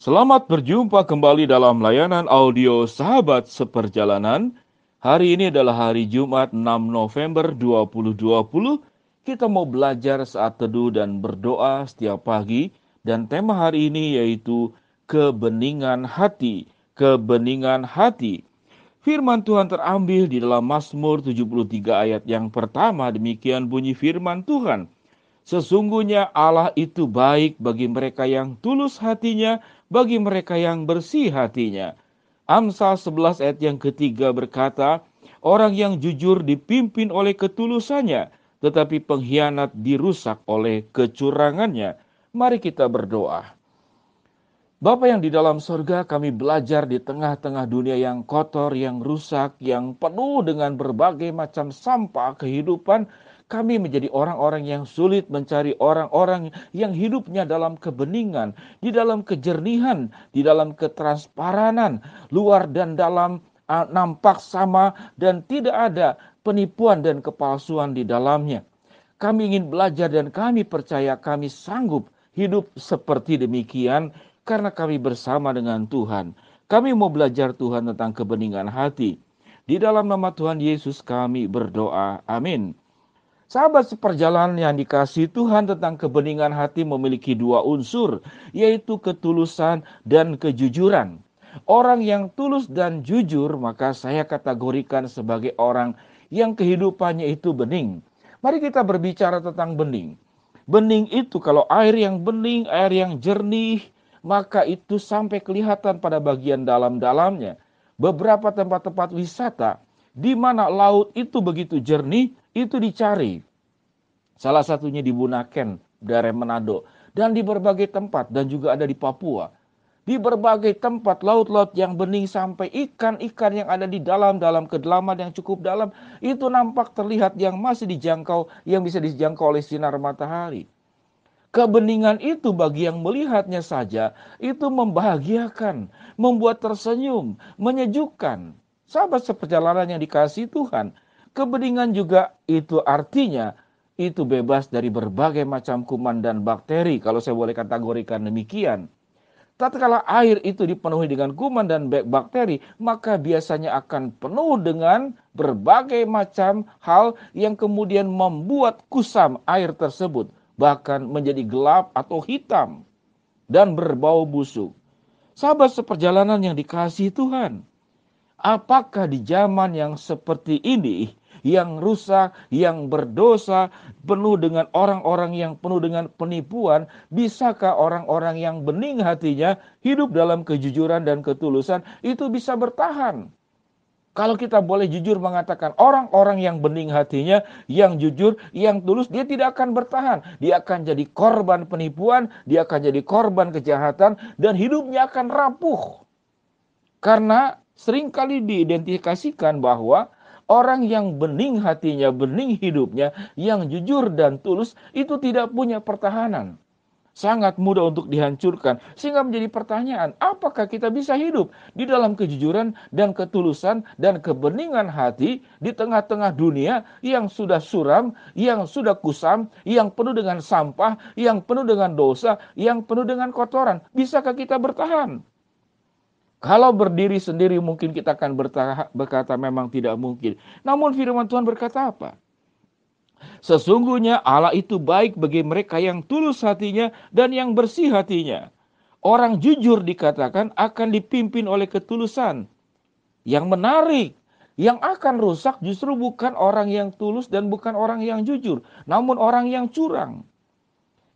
Selamat berjumpa kembali dalam layanan audio Sahabat Seperjalanan. Hari ini adalah hari Jumat 6 November 2020. Kita mau belajar saat teduh dan berdoa setiap pagi. Dan tema hari ini yaitu kebeningan hati. Kebeningan hati. Firman Tuhan terambil di dalam Mazmur 73 ayat yang pertama. Demikian bunyi firman Tuhan. Sesungguhnya Allah itu baik bagi mereka yang tulus hatinya bagi mereka yang bersih hatinya. Amsal 11 ayat yang ketiga berkata, Orang yang jujur dipimpin oleh ketulusannya, tetapi pengkhianat dirusak oleh kecurangannya. Mari kita berdoa. Bapa yang di dalam sorga kami belajar di tengah-tengah dunia yang kotor, yang rusak, yang penuh dengan berbagai macam sampah kehidupan kami menjadi orang-orang yang sulit mencari orang-orang yang hidupnya dalam kebeningan, di dalam kejernihan, di dalam ketransparanan, luar dan dalam nampak sama dan tidak ada penipuan dan kepalsuan di dalamnya. Kami ingin belajar dan kami percaya kami sanggup hidup seperti demikian karena kami bersama dengan Tuhan. Kami mau belajar Tuhan tentang kebeningan hati. Di dalam nama Tuhan Yesus kami berdoa. Amin. Sahabat seperjalanan yang dikasih Tuhan tentang kebeningan hati memiliki dua unsur, yaitu ketulusan dan kejujuran. Orang yang tulus dan jujur, maka saya kategorikan sebagai orang yang kehidupannya itu bening. Mari kita berbicara tentang bening. Bening itu kalau air yang bening, air yang jernih, maka itu sampai kelihatan pada bagian dalam-dalamnya. Beberapa tempat-tempat wisata di mana laut itu begitu jernih, itu dicari. Salah satunya di Bunaken, daerah Manado. Dan di berbagai tempat dan juga ada di Papua. Di berbagai tempat laut-laut yang bening sampai ikan-ikan yang ada di dalam dalam kedalaman yang cukup dalam itu nampak terlihat yang masih dijangkau yang bisa dijangkau oleh sinar matahari. Kebeningan itu bagi yang melihatnya saja itu membahagiakan, membuat tersenyum, menyejukkan. Sahabat seperjalanan yang dikasih Tuhan, kebeningan juga itu artinya itu bebas dari berbagai macam kuman dan bakteri kalau saya boleh kategorikan demikian. Tatkala air itu dipenuhi dengan kuman dan bakteri, maka biasanya akan penuh dengan berbagai macam hal yang kemudian membuat kusam air tersebut, bahkan menjadi gelap atau hitam dan berbau busuk. Sahabat seperjalanan yang dikasih Tuhan, apakah di zaman yang seperti ini yang rusak, yang berdosa, penuh dengan orang-orang yang penuh dengan penipuan, bisakah orang-orang yang bening hatinya hidup dalam kejujuran dan ketulusan itu bisa bertahan? Kalau kita boleh jujur mengatakan orang-orang yang bening hatinya, yang jujur, yang tulus, dia tidak akan bertahan. Dia akan jadi korban penipuan, dia akan jadi korban kejahatan, dan hidupnya akan rapuh. Karena sering kali diidentifikasikan bahwa Orang yang bening hatinya, bening hidupnya, yang jujur dan tulus, itu tidak punya pertahanan. Sangat mudah untuk dihancurkan. Sehingga menjadi pertanyaan, apakah kita bisa hidup di dalam kejujuran dan ketulusan dan kebeningan hati di tengah-tengah dunia yang sudah suram, yang sudah kusam, yang penuh dengan sampah, yang penuh dengan dosa, yang penuh dengan kotoran. Bisakah kita bertahan? Kalau berdiri sendiri mungkin kita akan berkata memang tidak mungkin. Namun firman Tuhan berkata apa? Sesungguhnya Allah itu baik bagi mereka yang tulus hatinya dan yang bersih hatinya. Orang jujur dikatakan akan dipimpin oleh ketulusan. Yang menarik, yang akan rusak justru bukan orang yang tulus dan bukan orang yang jujur, namun orang yang curang.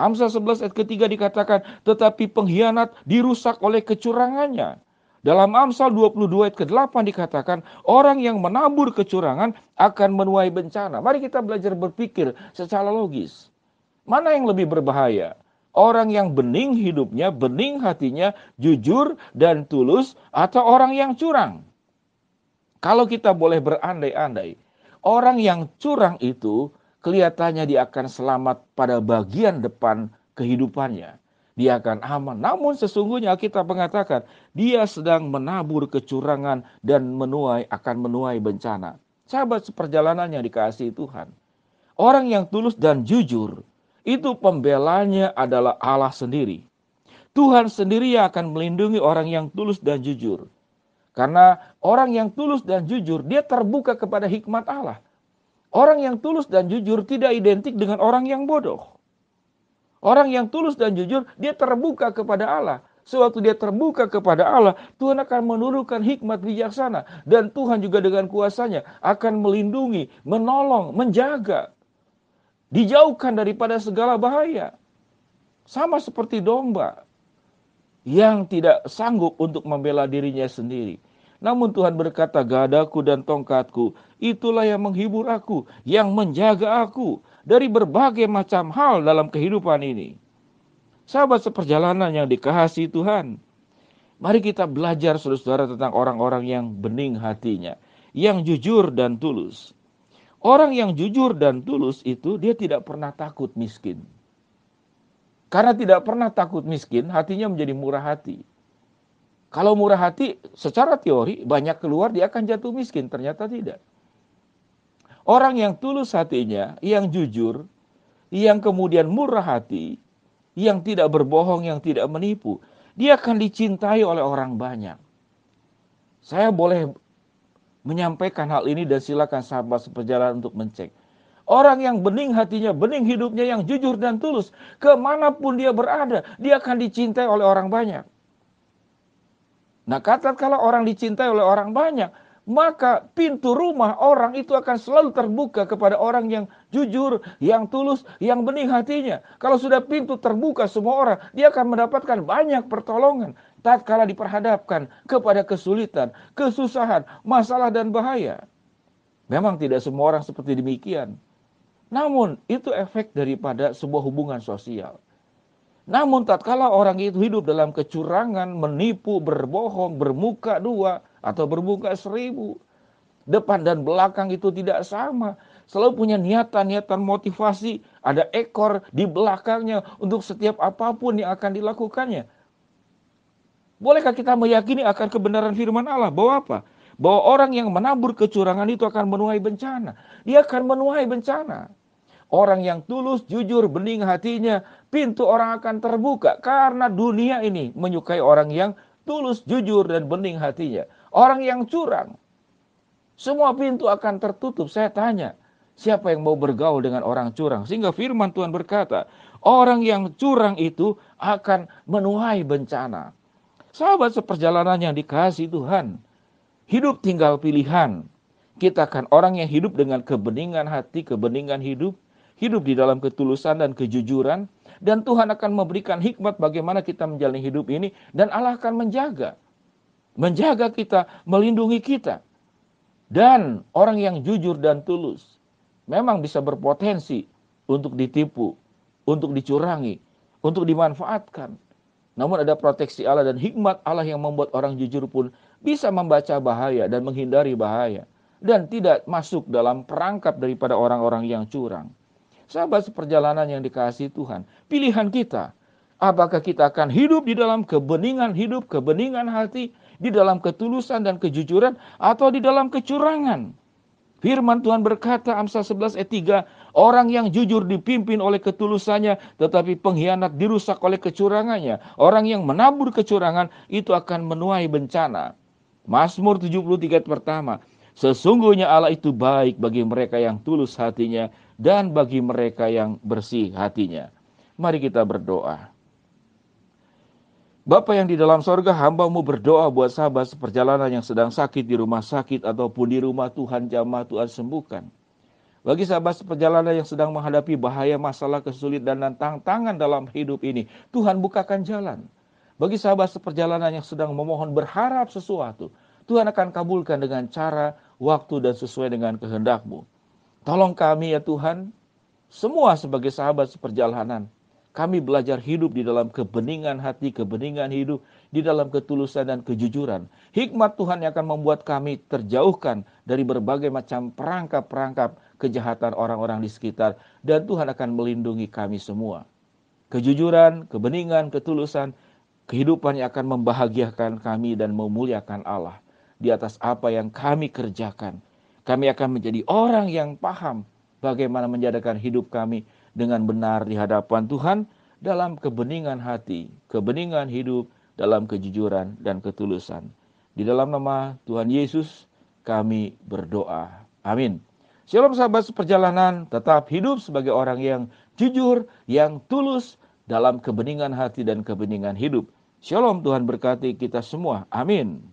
Amsal 11 ayat ketiga dikatakan, tetapi pengkhianat dirusak oleh kecurangannya. Dalam Amsal 22 ayat ke-8 dikatakan, orang yang menabur kecurangan akan menuai bencana. Mari kita belajar berpikir secara logis. Mana yang lebih berbahaya? Orang yang bening hidupnya, bening hatinya, jujur dan tulus, atau orang yang curang? Kalau kita boleh berandai-andai, orang yang curang itu kelihatannya dia akan selamat pada bagian depan kehidupannya dia akan aman. Namun sesungguhnya kita mengatakan dia sedang menabur kecurangan dan menuai akan menuai bencana. Sahabat seperjalanan yang dikasihi Tuhan. Orang yang tulus dan jujur itu pembelanya adalah Allah sendiri. Tuhan sendiri yang akan melindungi orang yang tulus dan jujur. Karena orang yang tulus dan jujur, dia terbuka kepada hikmat Allah. Orang yang tulus dan jujur tidak identik dengan orang yang bodoh. Orang yang tulus dan jujur, dia terbuka kepada Allah. Sewaktu dia terbuka kepada Allah, Tuhan akan menurunkan hikmat bijaksana. Dan Tuhan juga dengan kuasanya akan melindungi, menolong, menjaga. Dijauhkan daripada segala bahaya. Sama seperti domba yang tidak sanggup untuk membela dirinya sendiri. Namun Tuhan berkata, gadaku dan tongkatku, itulah yang menghibur aku, yang menjaga aku dari berbagai macam hal dalam kehidupan ini. Sahabat seperjalanan yang dikasihi Tuhan, mari kita belajar saudara-saudara tentang orang-orang yang bening hatinya, yang jujur dan tulus. Orang yang jujur dan tulus itu dia tidak pernah takut miskin. Karena tidak pernah takut miskin, hatinya menjadi murah hati. Kalau murah hati, secara teori banyak keluar dia akan jatuh miskin. Ternyata tidak. Orang yang tulus hatinya, yang jujur, yang kemudian murah hati, yang tidak berbohong, yang tidak menipu, dia akan dicintai oleh orang banyak. Saya boleh menyampaikan hal ini dan silakan sahabat seperjalanan untuk mencek. Orang yang bening hatinya, bening hidupnya, yang jujur dan tulus, ke mana pun dia berada, dia akan dicintai oleh orang banyak. Nah kata kalau orang dicintai oleh orang banyak, maka pintu rumah orang itu akan selalu terbuka kepada orang yang jujur, yang tulus, yang bening hatinya. Kalau sudah pintu terbuka semua orang, dia akan mendapatkan banyak pertolongan. Tatkala diperhadapkan kepada kesulitan, kesusahan, masalah dan bahaya. Memang tidak semua orang seperti demikian. Namun itu efek daripada sebuah hubungan sosial. Namun tatkala orang itu hidup dalam kecurangan, menipu, berbohong, bermuka dua atau bermuka seribu, depan dan belakang itu tidak sama. Selalu punya niatan-niatan motivasi, ada ekor di belakangnya untuk setiap apa pun yang akan dilakukannya. Bolehkah kita meyakini akan kebenaran firman Allah bahwa apa? Bahwa orang yang menabur kecurangan itu akan menuai bencana. Dia akan menuai bencana. Orang yang tulus, jujur, bening hatinya, pintu orang akan terbuka karena dunia ini menyukai orang yang tulus, jujur, dan bening hatinya. Orang yang curang, semua pintu akan tertutup. Saya tanya, siapa yang mau bergaul dengan orang curang? Sehingga firman Tuhan berkata, orang yang curang itu akan menuai bencana. Sahabat seperjalanan yang dikasih Tuhan, hidup tinggal pilihan. Kita akan orang yang hidup dengan kebeningan hati, kebeningan hidup, hidup di dalam ketulusan dan kejujuran, dan Tuhan akan memberikan hikmat bagaimana kita menjalani hidup ini, dan Allah akan menjaga, menjaga kita, melindungi kita. Dan orang yang jujur dan tulus memang bisa berpotensi untuk ditipu, untuk dicurangi, untuk dimanfaatkan. Namun ada proteksi Allah dan hikmat Allah yang membuat orang jujur pun bisa membaca bahaya dan menghindari bahaya dan tidak masuk dalam perangkap daripada orang-orang yang curang. Sahabat seperjalanan yang dikasih Tuhan, pilihan kita. Apakah kita akan hidup di dalam kebeningan hidup, kebeningan hati, di dalam ketulusan dan kejujuran, atau di dalam kecurangan? Firman Tuhan berkata Amsal 11 ayat 3, orang yang jujur dipimpin oleh ketulusannya, tetapi pengkhianat dirusak oleh kecurangannya. Orang yang menabur kecurangan itu akan menuai bencana. Mazmur 73 ayat pertama, sesungguhnya Allah itu baik bagi mereka yang tulus hatinya dan bagi mereka yang bersih hatinya. Mari kita berdoa. Bapak yang di dalam sorga, hambamu berdoa buat sahabat seperjalanan yang sedang sakit di rumah sakit ataupun di rumah Tuhan jamaah Tuhan sembuhkan. Bagi sahabat seperjalanan yang sedang menghadapi bahaya, masalah, kesulitan, dan tantangan dalam hidup ini, Tuhan bukakan jalan. Bagi sahabat seperjalanan yang sedang memohon berharap sesuatu, Tuhan akan kabulkan dengan cara, waktu, dan sesuai dengan kehendakmu. Tolong kami ya Tuhan, semua sebagai sahabat seperjalanan. Kami belajar hidup di dalam kebeningan hati, kebeningan hidup, di dalam ketulusan dan kejujuran. Hikmat Tuhan yang akan membuat kami terjauhkan dari berbagai macam perangkap-perangkap kejahatan orang-orang di sekitar. Dan Tuhan akan melindungi kami semua. Kejujuran, kebeningan, ketulusan, kehidupan yang akan membahagiakan kami dan memuliakan Allah di atas apa yang kami kerjakan kami akan menjadi orang yang paham bagaimana menjadikan hidup kami dengan benar di hadapan Tuhan dalam kebeningan hati, kebeningan hidup dalam kejujuran dan ketulusan. Di dalam nama Tuhan Yesus kami berdoa. Amin. Shalom sahabat seperjalanan, tetap hidup sebagai orang yang jujur, yang tulus dalam kebeningan hati dan kebeningan hidup. Shalom Tuhan berkati kita semua. Amin.